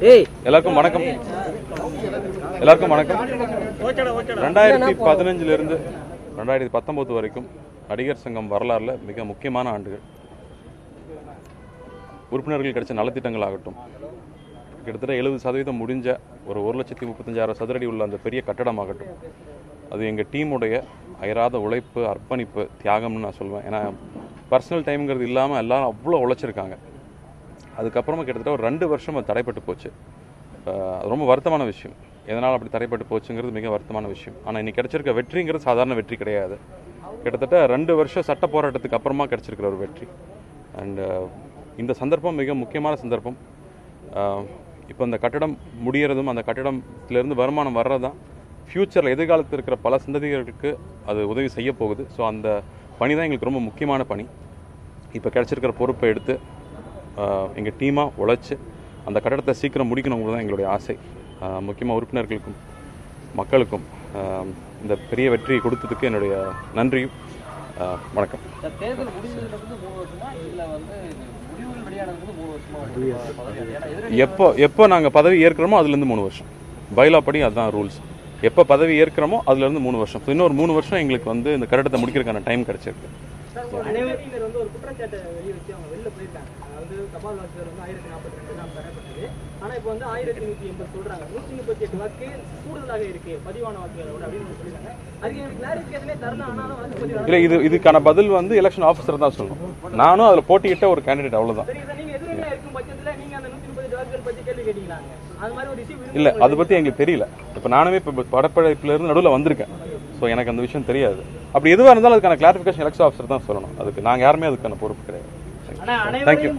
எல்லாருக்கும் வணக்கம். எல்லாருக்கும் வணக்கம். ரெண்டாயிரத்தி பதினஞ்சிலிருந்து ரெண்டாயிரத்தி பத்தொன்பது வரைக்கும் நடிகர் சங்கம் வரலாறுல மிக முக்கியமான ஆண்டுகள். உறுப்பினர்கள் கிடைச்ச நலத்திட்டங்கள் ஆகட்டும். கிட்டத்தட்ட எழுபது சதவீதம் முடிஞ்ச ஒரு ஒரு லட்சத்தி முப்பத்தஞ்சாயிரம் சதுரடி உள்ள அந்த பெரிய கட்டடமாகட்டும் அது எங்கள் டீமுடைய அயராத உழைப்பு அர்ப்பணிப்பு தியாகம்னு நான் சொல்லுவேன் ஏன்னா பர்சனல் டைம்ங்கிறது இல்லாமல் எல்லாரும் அவ்வளோ உழைச்சிருக்காங்க. அதுக்கப்புறமா கிட்டத்தட்ட ஒரு ரெண்டு வருஷம் அது தடைப்பட்டு போச்சு. ரொம்ப வருத்தமான விஷயம். எதனால் அப்படி தடைப்பட்டு போச்சுங்கிறது மிக வருத்தமான விஷயம். ஆனால் இன்றைக்கி கிடைச்சிருக்க வெற்றிங்கிறது சாதாரண வெற்றி கிடையாது. கிட்டத்தட்ட ரெண்டு வருஷம் சட்ட போராட்டத்துக்கு அப்புறமா கிடச்சிருக்கிற ஒரு வெற்றி. அண்டு இந்த சந்தர்ப்பம் மிக முக்கியமான சந்தர்ப்பம். இப்போ இந்த கட்டடம் முடிகிறதும் அந்த கட்டடத்திலேருந்து வருமானம் வர்றது தான் ஃப்யூச்சரில் எதிர்காலத்தில் இருக்கிற பல சந்ததிகளுக்கு அது உதவி செய்ய போகுது ஸோ அந்த பணி தான் எங்களுக்கு ரொம்ப முக்கியமான பணி. இப்போ கிடச்சிருக்கிற பொறுப்பை எடுத்து எங்கள் டீமாக உழைச்சி அந்த கட்டடத்தை சீக்கிரம் முடிக்கணுங்கிறது தான் எங்களுடைய ஆசை. முக்கியமாக உறுப்பினர்களுக்கும் மக்களுக்கும் இந்த பெரிய வெற்றியை கொடுத்ததுக்கு என்னுடைய நன்றியும். வணக்கம். எப்போ எப்போ நாங்கள் பதவி ஏற்கிறோமோ அதுலேருந்து மூணு வருஷம். பைலா படி அதுதான் ரூல்ஸ் எப்போ பதவி ஏற்கிறோமோ அதுலேருந்து மூணு வருஷம். ஸோ இன்னொரு மூணு வருஷம் எங்களுக்கு வந்து இந்த கட்டடத்தை முடிக்கிறதுக்கான டைம் கிடைச்சிருக்கு. அனைவரினர் வந்து ஒரு குற்றச்சாட்டை வெளிய வச்சு அவங்க வெளில போயிருக்காங்க. அதாவது தபால் வாக்குகள் வந்து ஆயிரத்தி நாற்பத்தி ரெண்டு தான் பெறப்பட்டது. ஆனா இப்போ வந்து ஆயிரத்தி நூத்தி எண்பது சொல்றாங்க. நூத்தி முப்பத்தி எட்டு வாக்கு கூடுதலாக இருக்கு. பதிவான வாக்குகளோட அப்படின்னு சொல்லியிருக்காங்க. அதுக்கு எனக்கு கிளாரிஃபிகேஷனே தரணும் ஆனாலும் வாக்குப்பதிவு இல்லை இது இதுக்கான பதில் வந்து எலெக்ஷன் ஆஃபீஸர் தான் சொல்லணும். நானும் அதில் போட்டியிட்ட ஒரு கேண்டிடேட் சார் நீங்க எதிரில இருக்கும் பட்சத்துல நீங்க அந்த நூத்தி முப்பத்தி வாக்குகள் பத்தி கேள்வி கேட்டீங்களாங்க அது மாதிரி ஒரு இஷ்யூ இல்லை அதை பற்றி எங்களுக்கு தெரியல. இப்போ நானுமே இப்போ படப்படைப்புலேருந்து நடுவில் வந்திருக்கேன். ஸோ எனக்கு அந்த விஷயம் தெரியாது. அப்படி எதுவாக இருந்தாலும் அதுக்கான கிளாரிஃபிகேஷன் எலெக்ஷன் ஆஃபீஸர் தான் சொல்லணும். அதுக்கு நாங்கள் யாருமே அதுக்கான பொறுப்பு கிடையாது. தேங்க்யூ